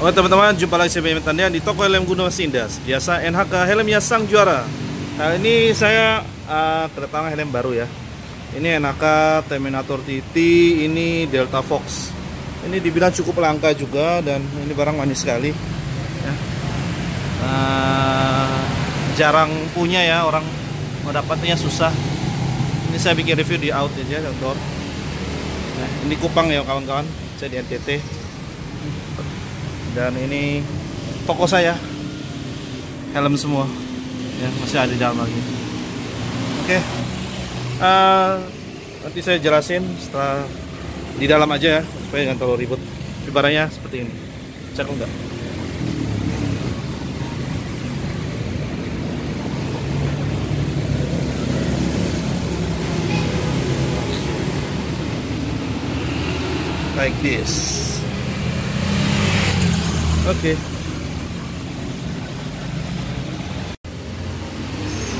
Oke teman-teman, jumpa lagi saya Tandian di toko helm Gunung Sindas. Biasa NHK helmnya sang juara. Kali ini saya uh, kedatangan helm baru ya. Ini NHK Terminator TT, ini Delta Fox. Ini dibilang cukup langka juga dan ini barang manis sekali. Ya. Uh, jarang punya ya orang mau dapatnya susah. Ini saya bikin review di out aja outdoor. Nah, ini Kupang ya kawan-kawan. Saya di NTT dan ini toko saya. Helm semua. Ya masih ada di dalam lagi. Oke. Okay. uh, nanti saya jelasin setelah di dalam aja ya supaya jangan terlalu ribut barangnya seperti ini. Cek enggak like this Oke. Okay.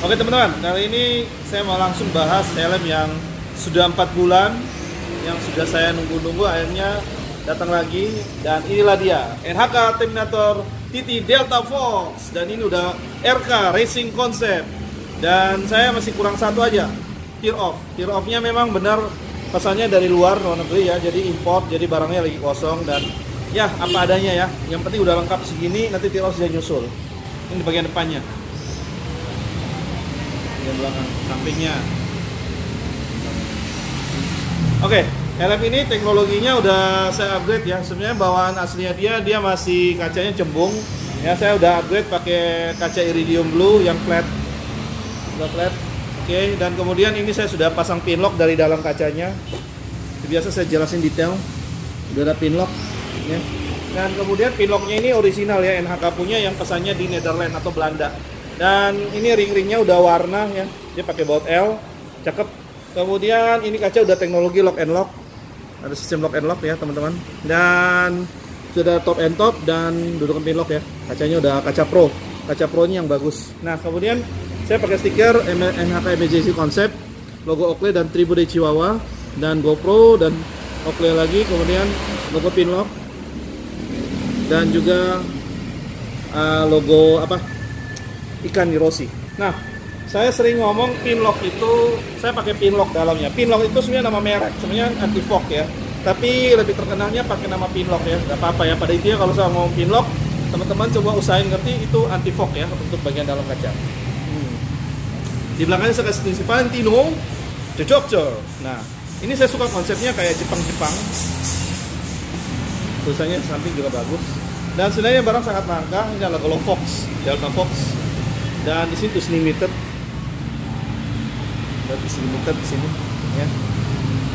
Oke teman-teman, kali ini saya mau langsung bahas helm yang sudah empat bulan yang sudah saya nunggu-nunggu akhirnya datang lagi. Dan inilah dia NHK Terminator TT Delta Fox. Dan ini udah RK Racing Concept. Dan saya masih kurang satu aja tear off. Tear offnya memang benar pesannya dari luar luar negeri ya. Jadi import jadi barangnya lagi kosong dan ya apa adanya ya. Yang penting udah lengkap segini nanti tiros sudah nyusul. Ini di bagian depannya. Bagian belakang sampingnya. Oke helm ini teknologinya udah saya upgrade ya. Sebenarnya bawaan aslinya dia dia masih kacanya cembung. Ya saya udah upgrade pakai kaca iridium blue yang flat. Udah flat. Oke dan kemudian ini saya sudah pasang pinlock dari dalam kacanya. Biasa saya jelasin detail. Udah ada pinlock ya. Dan kemudian pinlocknya ini original ya NHK punya yang pesannya di Netherlands atau Belanda. Dan ini ring-ringnya udah warna ya, dia pakai baut L, cakep. Kemudian ini kaca udah teknologi lock and lock, ada sistem lock and lock ya teman-teman. Dan sudah top and top dan dudukan pinlock ya, kacanya udah kaca pro, kaca pro ini yang bagus. Nah kemudian saya pakai stiker NHK MJC Concept, logo Oakley dan Tribude Chihuahua dan GoPro dan Oakley lagi, kemudian logo pinlock dan juga uh, logo apa ikan Rossi. Nah, saya sering ngomong pinlock itu saya pakai pinlock dalamnya. Pinlock itu sebenarnya nama merek, sebenarnya anti fog ya. Tapi lebih terkenalnya pakai nama pinlock ya. Gak apa-apa ya. Pada intinya kalau saya ngomong pinlock, teman-teman coba usahain ngerti itu anti fog ya untuk bagian dalam kaca. Hmm. Di belakangnya saya kasih tulisan Valentino The Doctor. Nah, ini saya suka konsepnya kayak Jepang-Jepang tulisannya samping juga bagus dan sebenarnya barang sangat langka. Ini adalah Glow Fox Delta Fox. Dan di situ limited. Dan limited di sini ya.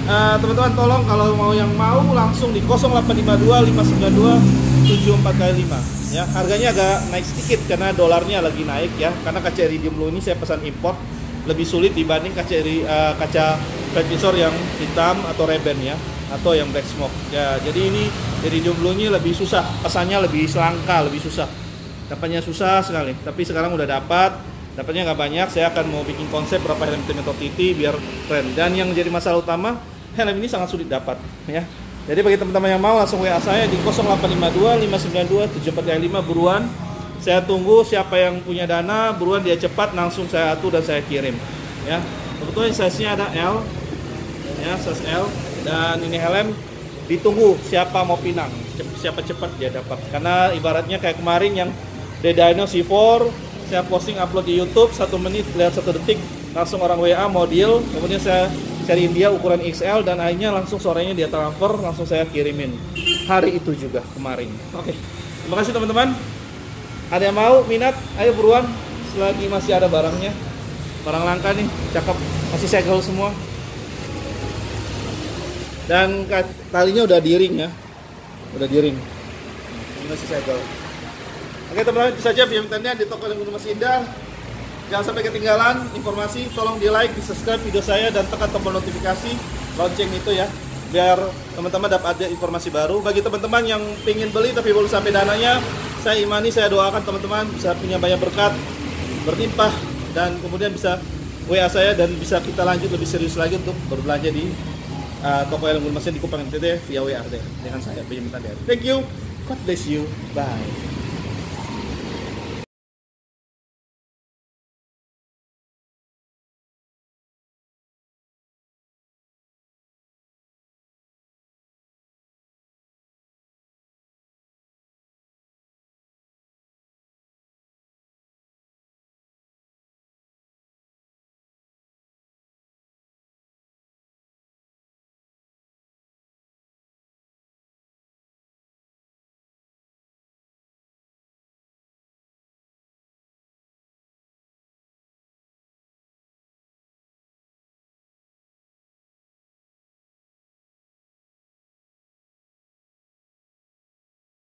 Uh, teman-teman tolong kalau mau yang mau langsung di 0852 592 74 kali 5 ya. Harganya agak naik sedikit karena dolarnya lagi naik ya. Karena kaca iridium blue ini saya pesan import lebih sulit dibanding kaca uh, kaca flat yang hitam atau reben ya atau yang black smoke. Ya jadi ini jadi jomblonya lebih susah pesannya lebih selangka lebih susah. Dapatnya susah sekali tapi sekarang udah dapat dapatnya nggak banyak. Saya akan mau bikin konsep berapa helm Terminator TT biar keren. Dan yang jadi masalah utama helm ini sangat sulit dapat ya. Jadi bagi teman-teman yang mau langsung WA saya di 0852 592 7455 buruan. Saya tunggu siapa yang punya dana buruan dia cepat langsung saya atur dan saya kirim ya. Kebetulan size nya ada L ya size L dan ini helm ditunggu siapa mau pinang siapa cepat dia dapat. Karena ibaratnya kayak kemarin yang The Dino C4 saya posting upload di YouTube satu menit lihat satu detik langsung orang WA mau deal. Kemudian saya cari dia ukuran XL dan akhirnya langsung sorenya dia transfer langsung saya kirimin. Hari itu juga kemarin. Oke terima kasih teman-teman. Ada yang mau? Minat? Ayo buruan. Selagi masih ada barangnya. Barang langka nih cakep. Masih segel semua dan talinya udah diring ya. Udah diring ini masih segel oke teman-teman itu saja bimbingannya di toko yang Mas Indah. Jangan sampai ketinggalan informasi tolong di like di subscribe video saya dan tekan tombol notifikasi lonceng itu ya biar teman-teman dapat ada informasi baru. Bagi teman-teman yang ingin beli tapi belum sampai dananya saya imani saya doakan teman-teman bisa punya banyak berkat berlimpah dan kemudian bisa WA saya dan bisa kita lanjut lebih serius lagi untuk berbelanja di uh, toko yang mesin di Kupang NTT via WA dengan saya Benjamin Thank you. God bless you. Bye.